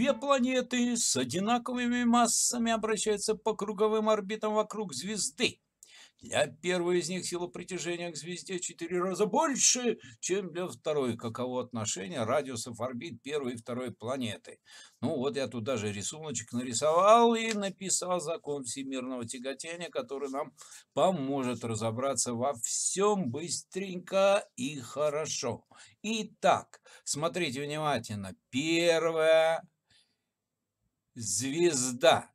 Две планеты с одинаковыми массами обращаются по круговым орбитам вокруг звезды. Для первой из них сила притяжения к звезде в 4 раза больше, чем для второй. Каково отношение радиусов орбит первой и второй планеты? Ну вот я тут даже рисуночек нарисовал и написал закон всемирного тяготения, который нам поможет разобраться во всем быстренько и хорошо. Итак, смотрите внимательно. Первая звезда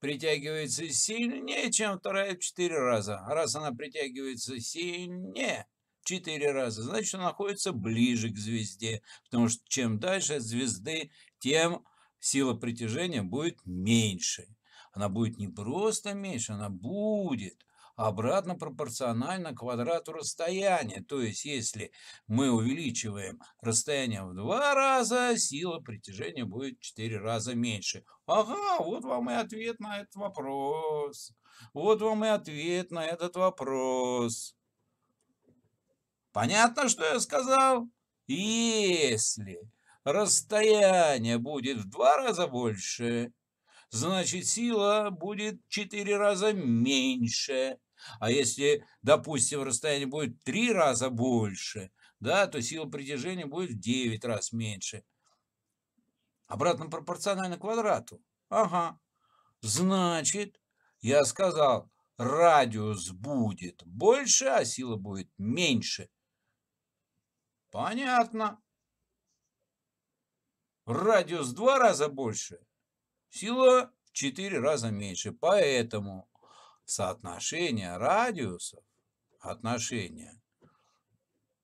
притягивается сильнее, чем вторая в 4 раза. А раз она притягивается сильнее, 4 раза, значит, она находится ближе к звезде. Потому что чем дальше от звезды, тем сила притяжения будет меньше. Она будет не просто меньше, она будет обратно пропорционально квадрату расстояния. То есть, если мы увеличиваем расстояние в два раза, сила притяжения будет в 4 раза меньше. Ага, вот вам и ответ на этот вопрос. Вот вам и ответ на этот вопрос. Понятно, что я сказал? Если расстояние будет в два раза больше, значит сила будет в 4 раза меньше. А если, допустим, расстояние будет в 3 раза больше, да, то сила притяжения будет в 9 раз меньше. Обратно пропорционально квадрату. Ага. Значит, я сказал, радиус будет больше, а сила будет меньше. Понятно. Радиус в два раза больше, сила в четыре раза меньше. Поэтому соотношение радиусов, отношение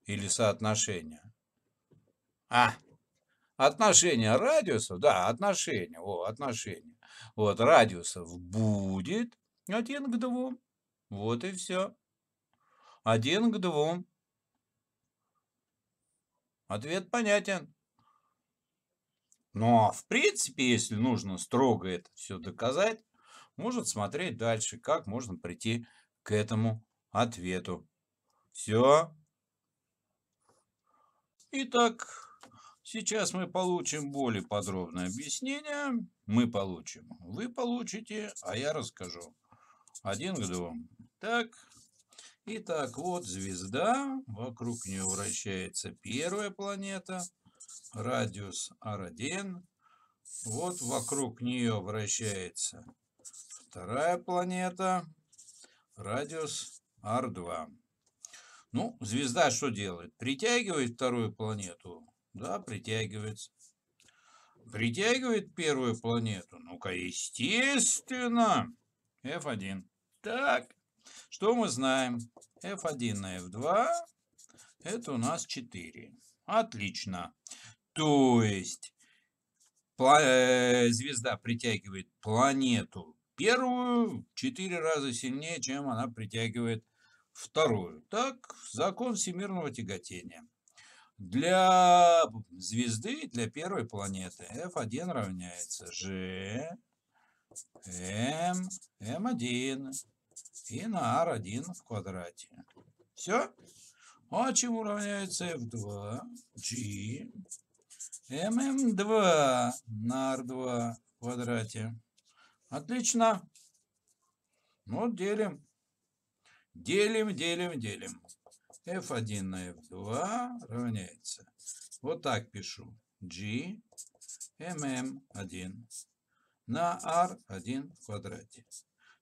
или соотношение, а, отношение радиусов, да, отношение, о, отношение, вот, радиусов будет один к двум, вот и все, один к двум. Ответ понятен. Ну, а в принципе, если нужно строго это все доказать, может смотреть дальше, как можно прийти к этому ответу. Все. Итак, сейчас мы получим более подробное объяснение. Мы получим. Вы получите, а я расскажу. Один к двум. Так. Итак, вот звезда. Вокруг нее вращается первая планета. Радиус R1. Вот вокруг нее вращается Вторая планета. Радиус R2. Ну, звезда что делает? Притягивает вторую планету? Да, притягивается. Притягивает первую планету? Ну-ка, естественно. F1. Так, что мы знаем? F1 на F2. Это у нас 4. Отлично. То есть, э, звезда притягивает планету первую в 4 раза сильнее, чем она притягивает вторую. Так, закон всемирного тяготения. Для звезды, для первой планеты F1 равняется G, M, M1 и на R1 в квадрате. Все? А чему равняется F2? G, MM2 на R2 в квадрате. Отлично. Вот делим. Делим, делим, делим. F1 на F2 равняется. Вот так пишу. G MM1 на R1 в квадрате.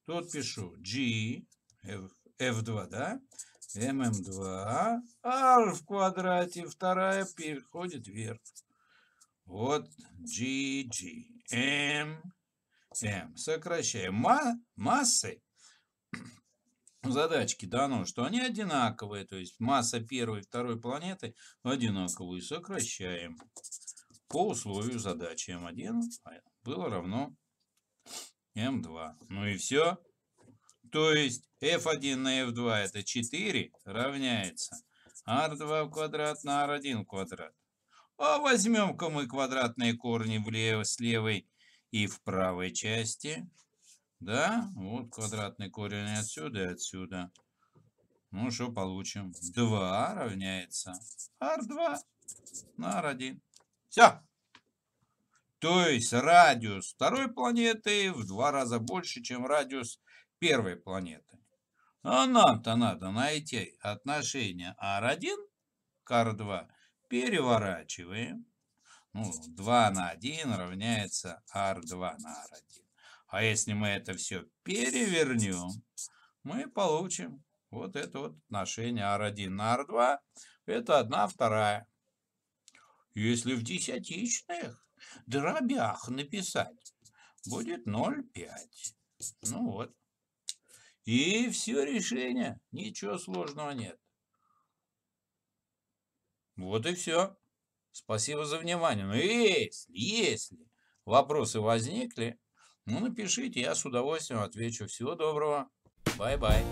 Тут пишу G F, F2, да? MM2 R в квадрате. Вторая переходит вверх. Вот GG. M М. Сокращаем. Ма массой задачки дано, что они одинаковые, то есть масса первой и второй планеты одинаковые. Сокращаем. По условию задачи М1 было равно М2. Ну и все. То есть F1 на F2 это 4 равняется R2 в квадрат на R1 в квадрат. А возьмем-ка мы квадратные корни влево с левой и в правой части. Да, вот квадратный корень отсюда и отсюда. Ну, что получим? 2 равняется R2 на R1. Все. То есть радиус второй планеты в два раза больше, чем радиус первой планеты. А нам-то надо найти отношение R1 к R2. Переворачиваем. Ну, 2 на 1 равняется R2 на R1. А если мы это все перевернем, мы получим вот это вот отношение R1 на R2. Это 1 вторая. Если в десятичных дробях написать, будет 0,5. Ну вот. И все решение. Ничего сложного нет. Вот и все. Спасибо за внимание. Но если, если вопросы возникли, ну напишите, я с удовольствием отвечу. Всего доброго. Bye-bye.